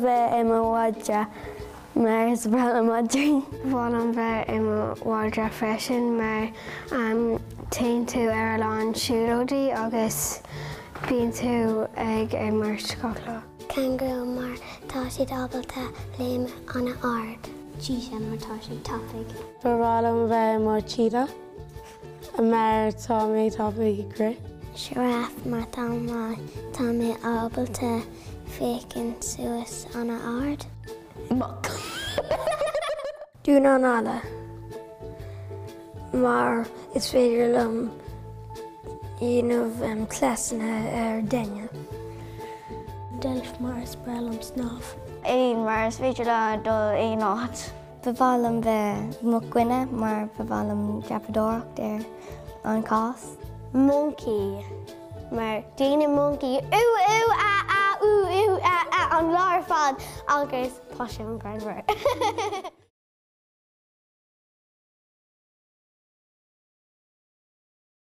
maidre mar is bre madring. Bháil an bheith i bháildre freisin mar te tú ar an siúródaí agus bíon tú ag é mar scala. Kangro mar tá si dábalta léim anna ard. Tí sem martá si tapig. Bhrálam bheith mar tíra a mar tá mé tapig cru. Siraf mar tá tá mé ábalta fécin suasas anna ard. Muck. Dún an ala mar is féidir lem íanamh an classanna ar daine. Delf mar brelam snáf. Éon mar is féidir le do é áit. Bhám bheith mu cuine mar bhám deapadóach ar an cás. Monkey. Mae'r dyn yn monkey. Ww, ww, a, a, ww, ww, a, a, ond lawr ffordd. Agos posh yn gwrdd